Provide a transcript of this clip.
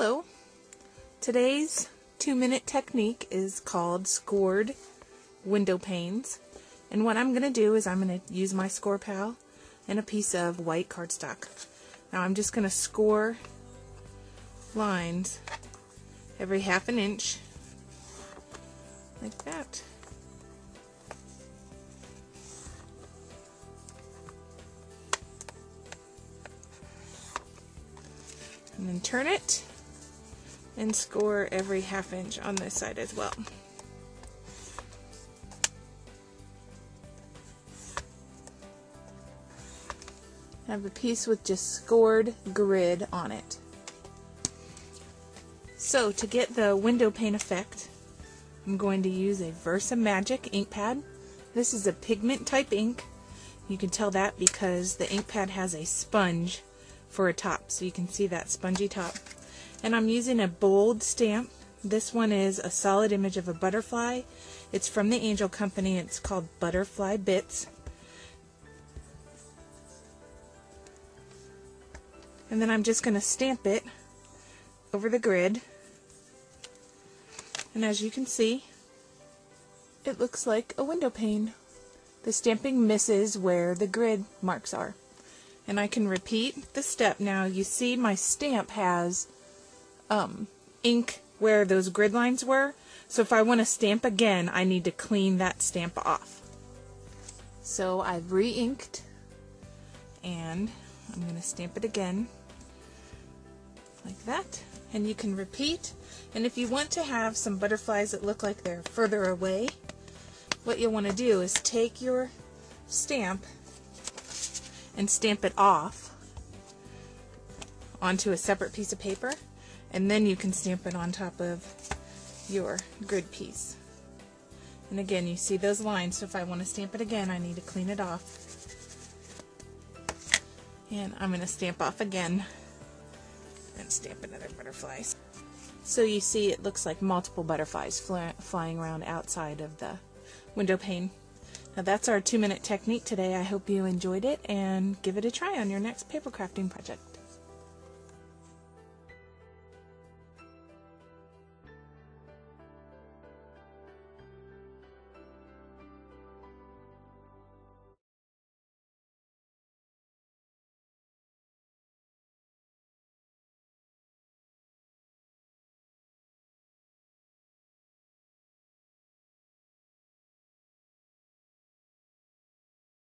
Hello. Today's two minute technique is called scored window panes. And what I'm going to do is I'm going to use my Scor-pal and a piece of white cardstock. Now I'm just going to score lines every half an inch like that. And then turn it and score every half inch on this side as well. I have a piece with just scored grid on it. So to get the window pane effect, I'm going to use a Versa Magic ink pad. This is a pigment type ink. You can tell that because the ink pad has a sponge for a top, so you can see that spongy top. And I'm using a bold stamp. This one is a solid image of a butterfly. It's from the Angel Company. It's called Butterfly Bits. And then I'm just going to stamp it over the grid. And as you can see, it looks like a window pane. The stamping misses where the grid marks are. And I can repeat the step now. You see my stamp has um, ink where those grid lines were. So if I want to stamp again, I need to clean that stamp off. So I've re-inked and I'm going to stamp it again like that. And you can repeat. And if you want to have some butterflies that look like they're further away, what you'll want to do is take your stamp and stamp it off onto a separate piece of paper and then you can stamp it on top of your grid piece. And again, you see those lines, so if I want to stamp it again, I need to clean it off. And I'm going to stamp off again and stamp another butterfly. So you see it looks like multiple butterflies fly flying around outside of the window pane. Now that's our two minute technique today. I hope you enjoyed it and give it a try on your next paper crafting project.